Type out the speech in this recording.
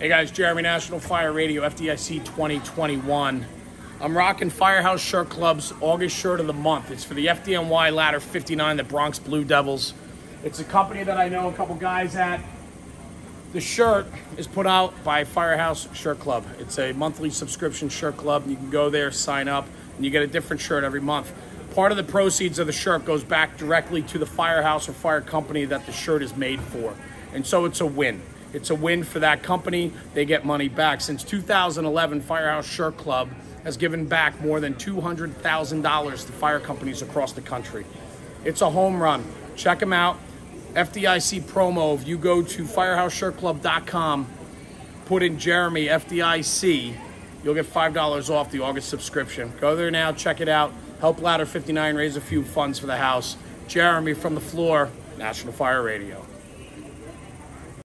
Hey guys, Jeremy National Fire Radio, FDIC 2021. I'm rocking Firehouse Shirt Club's August shirt of the month. It's for the FDNY Ladder 59, the Bronx Blue Devils. It's a company that I know a couple guys at. The shirt is put out by Firehouse Shirt Club. It's a monthly subscription shirt club. You can go there, sign up, and you get a different shirt every month. Part of the proceeds of the shirt goes back directly to the firehouse or fire company that the shirt is made for. And so it's a win. It's a win for that company. They get money back. Since 2011, Firehouse Shirt Club has given back more than $200,000 to fire companies across the country. It's a home run. Check them out. FDIC promo. If you go to firehouseshirtclub.com, put in Jeremy FDIC, you'll get $5 off the August subscription. Go there now, check it out. Help Ladder 59 raise a few funds for the house. Jeremy from the floor, National Fire Radio.